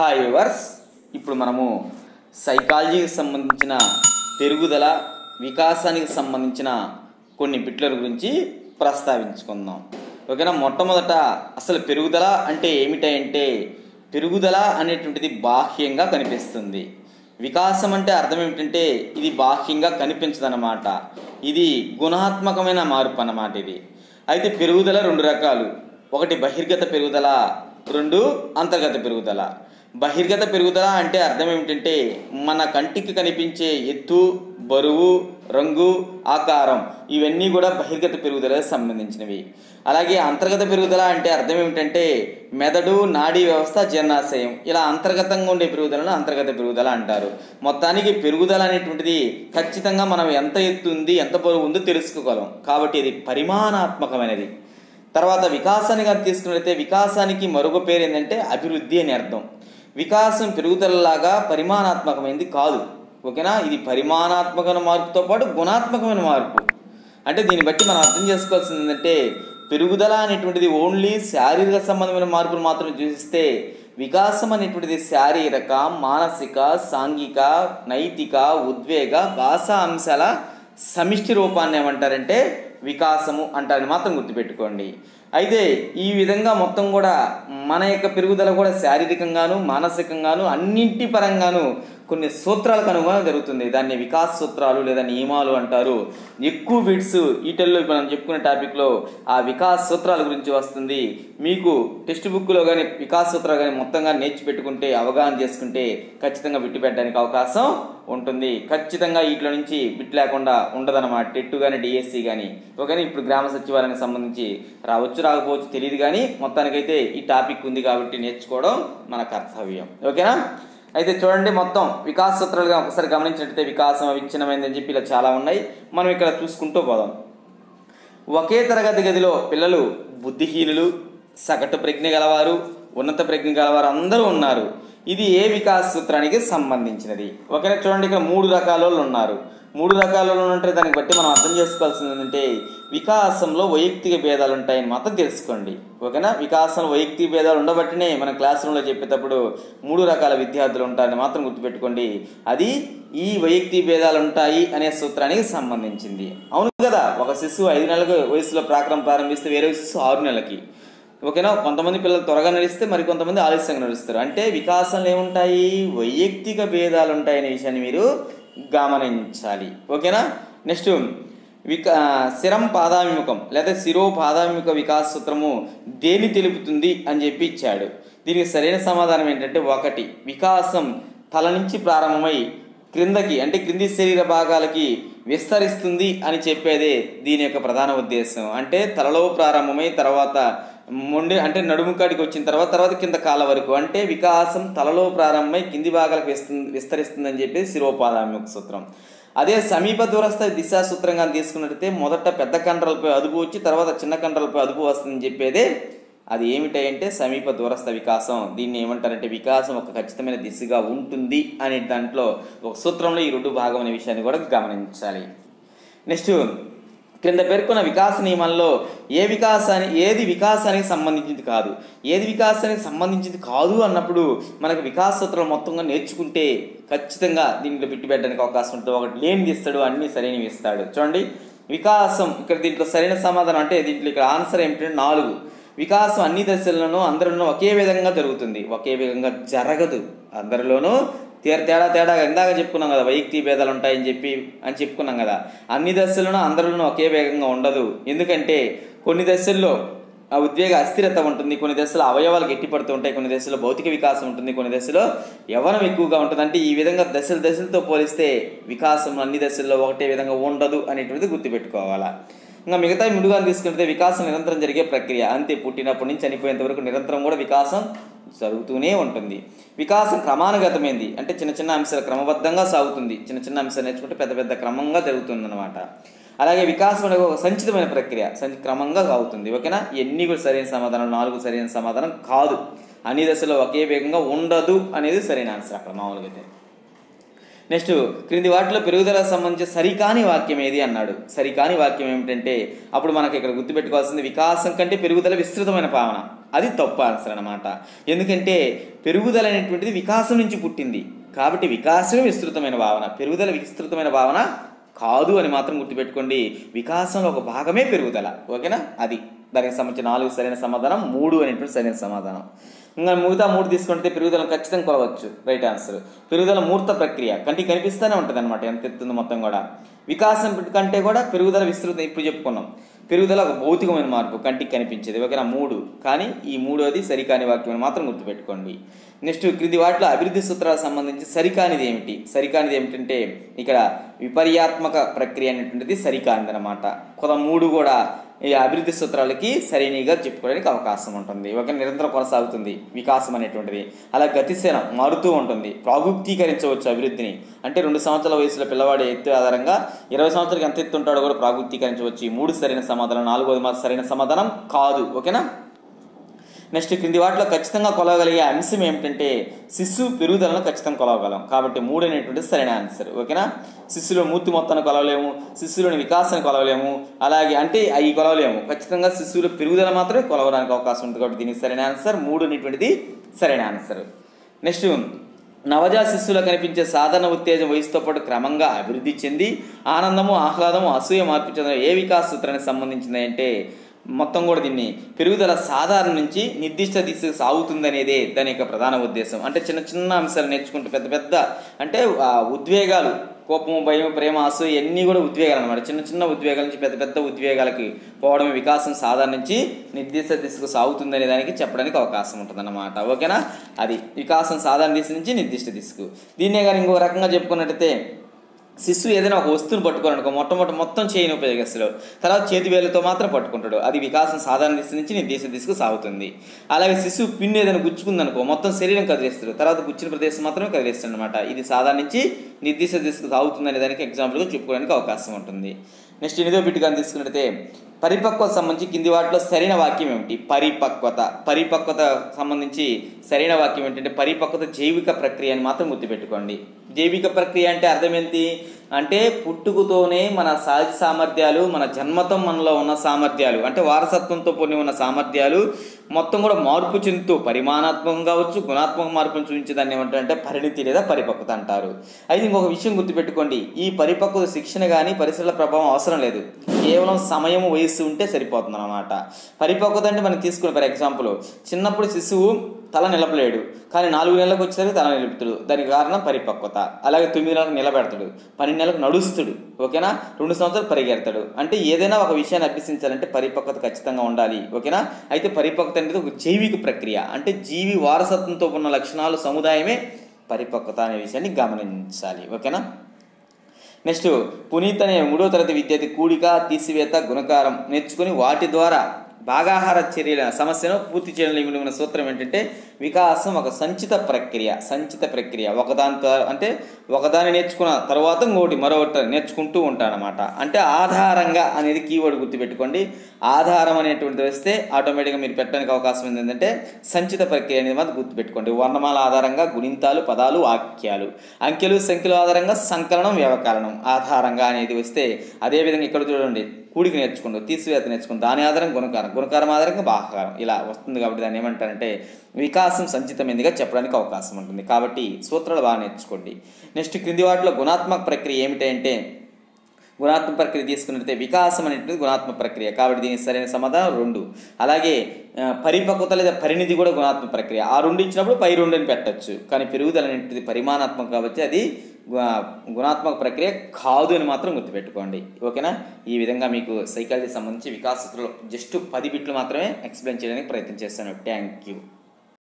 Hi verse ఇప్పుడు మనము సైకాలజీకి సంబంధించిన పెరుగుదల వికాసానికి సంబంధించిన కొన్ని బిట్ల గురించి ప్రస్తావించుకుందాం. ఓకేనా? మొట్టమొదట అసలు పెరుగుదల అంటే ఏమిటంటే పెరుగుదల అనేటువంటిది బాహ్యంగా కనిపిస్తుంది. వికాసం అంటే అర్థం ఏమిటంటే ఇది బాహ్యంగా కనిపించదన్నమాట. ఇది గుణాత్మకమైన మార్పు అన్నమాట ఇది. అయితే పెరుగుదల రెండు రకాలు. ఒకటి బహిర్గత పెరుగుదల రెండు అంతర్గత పెరుగుదల. బహిర్గత పెరుగుదల అంటే అర్థం ఏమిటంటే మన కంటికి కనిపించే ఎత్తు బరువు రంగు ఆకారం ఇవన్నీ కూడా బహిర్గత పెరుగుదలకు సంబంధించినవి. అలాగే అంతర్గత పెరుగుదల అంటే అర్థం ఏమిటంటే మెదడు నాడీ వ్యవస్థ జీర్ణాశయం ఇలా అంతర్గతంగా ఉండే పెరుగుదలను అంతర్గత పెరుగుదల అంటారు. మొత్తానికి పెరుగుదల అనేటువంటిది ఖచ్చితంగా మనం ఎంత ఎత్తు ఉంది ఎంత బరువు ఉందో తెలుసుకోగలం. కాబట్టి ఇది పరిమాణాత్మకమైనది. తర్వాత వికాసాన్ని తీసుకున్నట్లయితే వికాసానికి మరొక పేరు ఏంటంటే అభివృద్ధి అని అర్థం. వికాసం పెరుగుదలలాగా పరిమాణాత్మకమైనది కాదు. ఓకేనా? ఇది పరిమాణాత్మకమైన మార్పుతో పాటు గుణాత్మకమైన మార్పు. అంటే దీన్ని బట్టి మనం అర్థం చేసుకోవాల్సింది ఏంటంటే పెరుగుదల అనేటువంటిది ఓన్లీ శారీరక సంబంధమైన మార్పులు మాత్రమే చూసిస్తే వికాసం అనేటువంటిది శారీరక మానసిక సాంఘిక నైతిక ఉద్వేగ భాషా అంశాల సమిష్టి రూపాన్ని ఏమంటారంటే వికాసము అంటారని మాత్రం గుర్తుపెట్టుకోండి. అయితే ఈ విధంగా మొత్తం కూడా మన యొక్క పెరుగుదల కూడా శారీరకంగాను మానసికంగాను అన్నింటి పరంగాను కొన్ని సూత్రాలకు అనుగుణంగా జరుగుతుంది. దాన్ని వికాస్ సూత్రాలు లేదా నియమాలు అంటారు. ఎక్కువ బిట్స్ ఈటల్లో మనం చెప్పుకునే టాపిక్లో ఆ వికాస్ సూత్రాల గురించి వస్తుంది. మీకు టెక్స్ట్ బుక్లో కానీ వికాస్ సూత్రాలు కానీ మొత్తంగా నేర్చి పెట్టుకుంటే అవగాహన చేసుకుంటే ఖచ్చితంగా బిట్టు పెట్టడానికి అవకాశం ఉంటుంది. ఖచ్చితంగా వీటిలో నుంచి బిట్ లేకుండా ఉండదన్నమాట. టెట్టు కానీ డిఎస్సి కానీ ఓకేనా ఇప్పుడు గ్రామ సచివాలయానికి సంబంధించి రావచ్చు రాకపోవచ్చు తెలియదు కానీ మొత్తానికైతే ఈ టాపిక్ ఉంది కాబట్టి నేర్చుకోవడం మన కర్తవ్యం. ఓకేనా? అయితే చూడండి మొత్తం వికాస సూత్రాలుగా ఒకసారి గమనించినట్టయితే వికాసం అవిచ్ఛిన్నమైందని చెప్పి ఇలా చాలా ఉన్నాయి. మనం ఇక్కడ చూసుకుంటూ పోదాం. ఒకే తరగతి గదిలో పిల్లలు బుద్ధిహీనులు సగటు ప్రజ్ఞ గలవారు ఉన్నత ప్రజ్ఞ గలవారు అందరూ ఉన్నారు. ఇది ఏ వికాస సూత్రానికి సంబంధించినది? ఒకరి చూడండి ఇక్కడ మూడు రకాల వాళ్ళు ఉన్నారు. మూడు రకాలలో ఉంటే దాన్ని బట్టి మనం అర్థం చేసుకోవాల్సింది ఏంటంటే వికాసంలో వైయక్తిక భేదాలు ఉంటాయని మాత్రం తెలుసుకోండి. ఓకేనా? వికాసంలో వైయక్తిక భేదాలు ఉండబట్టినే మన క్లాస్ రూమ్లో చెప్పేటప్పుడు మూడు రకాల విద్యార్థులు ఉంటారని మాత్రం గుర్తుపెట్టుకోండి. అది ఈ వైయక్తిక భేదాలు ఉంటాయి అనే సూత్రానికి సంబంధించింది. అవును కదా? ఒక శిశువు ఐదు నెలల వయసులో ప్రాక్రమం ప్రారంభిస్తే వేరే శిశువు ఆరు నెలలకి. ఓకేనా? కొంతమంది పిల్లలు త్వరగా నడిస్తే మరి కొంతమంది ఆలస్యంగా నడుస్తారు. అంటే వికాసంలో ఏముంటాయి? వైయక్తిక భేదాలు ఉంటాయనే విషయాన్ని మీరు గమనించాలి. ఓకేనా? నెక్స్ట్ వికా శిరం పాదాభిముఖం లేదా శిరో పాదాభిముఖ వికాస సూత్రము దేని తెలుపుతుంది అని చెప్పి ఇచ్చాడు. దీనికి సరైన సమాధానం ఏంటంటే ఒకటి వికాసం తల నుంచి ప్రారంభమై క్రిందకి అంటే క్రింది శరీర భాగాలకి విస్తరిస్తుంది అని చెప్పేదే దీని యొక్క ప్రధాన ఉద్దేశం. అంటే తలలో ప్రారంభమై తర్వాత మొండి అంటే నడుము కాడికి వచ్చిన తర్వాత తర్వాత కింద కాల వరకు. అంటే వికాసం తలలో ప్రారంభమై కింది భాగాలకు విస్తుంది విస్తరిస్తుందని చెప్పి ఒక సూత్రం. అదే సమీప దూరస్థ దిశా సూత్రంగా తీసుకున్నట్టయితే మొదట పెద్ద కండరలపై అదుపు వచ్చి తర్వాత చిన్న కండరలపై అదుపు వస్తుందని చెప్పేదే అది ఏమిటంటే సమీప దూరస్థ వికాసం. దీన్ని ఏమంటారంటే వికాసం ఒక ఖచ్చితమైన దిశగా ఉంటుంది అనే దాంట్లో ఒక సూత్రంలో ఈ రెండు భాగం అనే విషయాన్ని కూడా గమనించాలి. నెక్స్ట్ క్రింద పేర్కొన్న వికాస నియమంలో ఏ వికాసాన్ని ఏది వికాసానికి సంబంధించింది కాదు. ఏది వికాసానికి సంబంధించింది కాదు అన్నప్పుడు మనకు వికాస సూత్రాలు మొత్తంగా నేర్చుకుంటే ఖచ్చితంగా దీంట్లో పెట్టి పెట్టడానికి అవకాశం ఉంటుంది. ఒకటి లేనిది ఇస్తాడు అన్ని సరైనవి ఇస్తాడు. చూడండి. వికాసం ఇక్కడ దీంట్లో సరైన సమాధానం అంటే దీంట్లో ఇక్కడ ఆన్సర్ ఏమిటంటే నాలుగు. వికాసం అన్ని దశలను అందరిలోనూ ఒకే విధంగా జరుగుతుంది. ఒకే విధంగా జరగదు. అందరిలోనూ తేడా తేడా తేడా ఇందాక చెప్పుకున్నాం కదా వైయక్తిక భేదాలు ఉంటాయని చెప్పి అని చెప్పుకున్నాం కదా. అన్ని దశల్లోనూ అందరిలోనూ ఒకే వేగంగా ఉండదు. ఎందుకంటే కొన్ని దశల్లో ఆ ఉద్వేగ అస్థిరత ఉంటుంది కొన్ని దశలో అవయవాలు గట్టిపడుతూ ఉంటాయి కొన్ని దశలో భౌతిక వికాసం ఉంటుంది కొన్ని దశలో యవనం ఎక్కువగా ఉంటుంది. అంటే ఈ విధంగా దశలు దశలతో పోలిస్తే వికాసం అన్ని దశల్లో ఒకటే విధంగా ఉండదు అనేటువంటిది గుర్తుపెట్టుకోవాలా. ఇంకా మిగతా ముందుగా తీసుకుంటే వికాసం నిరంతరం జరిగే ప్రక్రియ. అంతే పుట్టినప్పటి నుంచి చనిపోయేంత వరకు నిరంతరం కూడా వికాసం జరుగుతూనే ఉంటుంది. వికాసం క్రమానుగతమైంది. అంటే చిన్న చిన్న అంశాలు క్రమబద్ధంగా సాగుతుంది. చిన్న చిన్న అంశాలు నేర్చుకుంటే పెద్ద పెద్ద క్రమంగా జరుగుతుంది అనమాట అలాగే వికాసం అనేది ఒక సంచితమైన ప్రక్రియ. సంచి క్రమంగా సాగుతుంది. ఓకేనా? ఎన్ని కూడా సరైన సమాధానం నాలుగు సరైన సమాధానం కాదు. అన్ని దశలో ఒకే వేగంగా ఉండదు అనేది సరైన ఆన్సర్ అక్కడ మామూలుగా అయితే. నెక్స్ట్ క్రింది వాటిలో పెరుగుదల సంబంధించి సరికాని వాక్యం ఏది అన్నాడు? సరికాని వాక్యం ఏమిటంటే అప్పుడు మనకి ఇక్కడ గుర్తుపెట్టుకోవాల్సింది వికాసం కంటే పెరుగుదల విస్తృతమైన భావన. అది తప్పు ఆన్సర్ అనమాట ఎందుకంటే పెరుగుదల అనేటువంటిది వికాసం నుంచి పుట్టింది. కాబట్టి వికాసమే విస్తృతమైన భావన. పెరుగుదల విస్తృతమైన భావన కాదు అని మాత్రం గుర్తుపెట్టుకోండి. వికాసంలో ఒక భాగమే పెరుగుదల. ఓకేనా? అది. దానికి సంబంధించి నాలుగు సరైన సమాధానం మూడు అనేటువంటి సరైన సమాధానం. ఇంకా మిగతా మూడు తీసుకుంటే పెరుగుదల ఖచ్చితంగా కొలవచ్చు రైట్ ఆన్సర్. పెరుగుదల మూర్త ప్రక్రియ కంటికి కనిపిస్తూనే ఉంటుంది అనమాట ఎంత ఎత్తుంది మొత్తం కూడా. వికాసం కంటే కూడా పెరుగుదల విస్తృతం ఇప్పుడు చెప్పుకున్నాం. పెరుగుదల ఒక భౌతికమైన మార్పు కంటికి కనిపించేది. ఓకేనా మూడు కానీ ఈ మూడోది సరికాని వాక్యం మాత్రం గుర్తుపెట్టుకోండి. నెక్స్ట్ క్రింది వాటిలో అభివృద్ధి సూత్రాలకు సంబంధించి సరికానిది ఏమిటి? సరికానిది ఏమిటంటే ఇక్కడ విపర్యాత్మక ప్రక్రియ అనేటువంటిది సరికానిది అనమాట కొంత మూడు కూడా ఈ అభివృద్ధి సూత్రాలకి సరైనగా చెప్పుకోవడానికి అవకాశం ఉంటుంది. ఒక నిరంతరం కొనసాగుతుంది వికాసం అనేటువంటిది. అలా గతిశీలం మారుతూ ఉంటుంది. ప్రాగుప్తీకరించవచ్చు అభివృద్ధిని. అంటే రెండు సంవత్సరాల వయసులో పిల్లవాడి ఎత్తు ఆధారంగా ఇరవై సంవత్సరాలకు ఎంత ఎత్తు ఉంటాడో కూడా ప్రాగుప్తీకరించవచ్చు. ఈ మూడు సరైన సమాధానం నాలుగోది మాత్రం సరైన సమాధానం కాదు. ఓకేనా? నెక్స్ట్ క్రింది వాటిలో ఖచ్చితంగా కొలవగలిగే అంశం ఏమిటంటే శిశు పెరుగుదలను ఖచ్చితంగా కొలవగలం. కాబట్టి మూడు అనేటువంటి సరైన ఆన్సర్ ఓకేనా? శిశులో మూర్తి మొత్తాన్ని కొలవలేము శిశువులోని వికాసాన్ని కొలవలేము అలాగే అంటే అవి కొలవలేము. ఖచ్చితంగా శిశువుల పెరుగుదల మాత్రమే కొలవడానికి అవకాశం ఉంటుంది కాబట్టి దీనికి సరైన ఆన్సర్ మూడు అనేటువంటిది సరైన ఆన్సర్ నెక్స్ట్ నవజాత శిశువులో కనిపించే సాధారణ ఉత్తేజం వయసుతో పాటు క్రమంగా అభివృద్ధి చెంది ఆనందము ఆహ్లాదము అసూయ మార్పు చెందిన ఏ వికాస సూత్రానికి సంబంధించింది అంటే మొత్తం కూడా దీన్ని పెరుగుదల సాధారణ నుంచి నిర్దిష్ట దిశ సాగుతుందనేదే దాని యొక్క ప్రధాన ఉద్దేశం. అంటే చిన్న చిన్న అంశాలు నేర్చుకుంటూ పెద్ద పెద్ద అంటే ఉద్వేగాలు కోపము భయం ప్రేమ ఆశ ఇవన్నీ కూడా ఉద్వేగాలు అనమాట చిన్న చిన్న ఉద్వేగాల నుంచి పెద్ద పెద్ద ఉద్వేగాలకి పోవడం వికాసం సాధారణ నుంచి నిర్దిష్ట దిశకు సాగుతుందనే దానికి చెప్పడానికి అవకాశం ఉంటుందన్నమాట. ఓకేనా? అది వికాసం సాధారణ దిశ నుంచి నిర్దిష్ట దిశకు. దీన్నే కానీ ఇంకో రకంగా చెప్పుకున్నట్టయితే శిశువు ఏదైనా ఒక వస్తువుని పట్టుకోవాలనుకో మొట్టమొదటి మొత్తం చేయని ఉపయోగిస్తాడు తర్వాత చేతి వేలతో మాత్రం పట్టుకుంటాడు. అది వికాసం సాధారణ దిశ నుంచి నిర్దేశ దిశకు సాగుతుంది. అలాగే శిశువు పిన్ను ఏదైనా గుచ్చుకుందనుకో మొత్తం శరీరం కదిలేస్తాడు తర్వాత గుచ్చిన ప్రదేశం మాత్రమే కదిలేస్తాడు అనమాట ఇది సాధారణ నుంచి నిర్దిష్ట దిశకు సాగుతుందనే దానికి ఎగ్జాంపుల్గా చెప్పుకోవడానికి అవకాశం ఉంటుంది. నెక్స్ట్ ఎనిమిదో బిట్ కానీ తీసుకున్నట్టయితే పరిపక్వత సంబంధించి కింది వాటిలో సరైన వాక్యం ఏమిటి? పరిపక్వత. పరిపక్వత సంబంధించి సరైన వాక్యం ఏంటంటే పరిపక్వత జైవిక ప్రక్రియ అని మాత్రం గుర్తుపెట్టుకోండి. జైవిక ప్రక్రియ అంటే అర్థం ఏంటి? అంటే పుట్టుకతోనే మన సహజ సామర్థ్యాలు మన జన్మతో మనలో ఉన్న సామర్థ్యాలు అంటే వారసత్వంతో పొంది ఉన్న సామర్థ్యాలు మొత్తం కూడా మార్పు చెందుతూ పరిమాణాత్మకం కావచ్చు గుణాత్మక మార్పును చూపించే దాన్ని ఏమంటారంటే పరిణితి లేదా పరిపక్వత అంటారు. అయితే ఇంకొక విషయం గుర్తుపెట్టుకోండి ఈ పరిపక్వత శిక్షణ కానీ పరిసరాల ప్రభావం అవసరం లేదు. కేవలం సమయం వయస్సు ఉంటే సరిపోతుంది అనమాట పరిపక్వత అంటే మనం తీసుకునే ఫర్ ఎగ్జాంపుల్ చిన్నప్పుడు శిశువు తల నిలపలేడు. కానీ నాలుగు నెలలకు వచ్చేసరికి తల నిలుపుతాడు. దానికి కారణం పరిపక్వత. అలాగే తొమ్మిది నెలలకు నిలబెడతాడు. పన్నెండు నెలలకు నడుస్తాడు. ఓకేనా? రెండు సంవత్సరాలు పరిగెడతాడు. అంటే ఏదైనా ఒక విషయాన్ని అభ్యసించాలంటే పరిపక్వత ఖచ్చితంగా ఉండాలి. ఓకేనా? అయితే పరిపక్వత అనేది ఒక జైవిక ప్రక్రియ. అంటే జీవి వారసత్వంతో ఉన్న లక్షణాలు సముదాయమే పరిపక్వత అనే విషయాన్ని గమనించాలి. ఓకేనా? నెక్స్ట్ పునీత్ అనే మూడో తరగతి విద్యార్థి కూడిక తీసివేత గుణకారం నేర్చుకుని వాటి ద్వారా భాగాహార చర్యల సమస్యను పూర్తి చేయడంలో ఇమిడి ఉన్న సూత్రం ఏంటంటే వికాసం ఒక సంచిత ప్రక్రియ సంచిత ప్రక్రియ. ఒకదాని ద్వారా అంటే ఒకదాన్ని నేర్చుకున్న తర్వాత ఇంకోటి మరొకటి నేర్చుకుంటూ ఉంటాడనమాట అంటే ఆధారంగా అనేది కీవర్డ్ గుర్తుపెట్టుకోండి. ఆధారం అనేటువంటిది వస్తే ఆటోమేటిక్గా మీరు పెట్టడానికి అవకాశం ఉంది ఏంటంటే సంచిత ప్రక్రియ అనేది మాత్రం గుర్తుపెట్టుకోండి. వర్ణమాల ఆధారంగా గుణింతాలు పదాలు వాక్యాలు. అంకెలు సంఖ్యల ఆధారంగా సంకలనం వ్యవకలనం ఆధారంగా అనేది వస్తే అదేవిధంగా ఇక్కడ చూడండి. కూడికి నేర్చుకుంటూ తీసివేత నేర్చుకుంటూ దాని ఆధారం గుణకారం. గుణకారం ఆధారంగా బాహకారం. ఇలా వస్తుంది కాబట్టి దాన్ని ఏమంటారంటే వికాసం సంచితమైనదిగా చెప్పడానికి అవకాశం ఉంటుంది. కాబట్టి సూత్రాలు బాగా నేర్చుకోండి. నెక్స్ట్ క్రింది వాటిలో గుణాత్మక ప్రక్రియ ఏమిటంటే గుణాత్మక ప్రక్రియ తీసుకున్నట్లయితే వికాసం అనేటువంటిది గుణాత్మక ప్రక్రియ. కాబట్టి దీనికి సరైన సమాధానం రెండు. అలాగే పరిపక్వత లేదా పరిణితి కూడా గుణాత్మక ప్రక్రియ. ఆ రెండు ఇచ్చినప్పుడు పై రెండు అని పెట్టచ్చు. కానీ పెరుగుదల అనేటిది పరిమాణాత్మకం కాబట్టి అది గుణాత్మక ప్రక్రియ కాదు అని మాత్రం గుర్తుపెట్టుకోండి. ఓకేనా? ఈ విధంగా మీకు సైకాలజీ సంబంధించి వికాసలో జస్ట్ పది బిట్లు మాత్రమే ఎక్స్ప్లెయిన్ చేయడానికి ప్రయత్నం చేస్తాను. Thank you.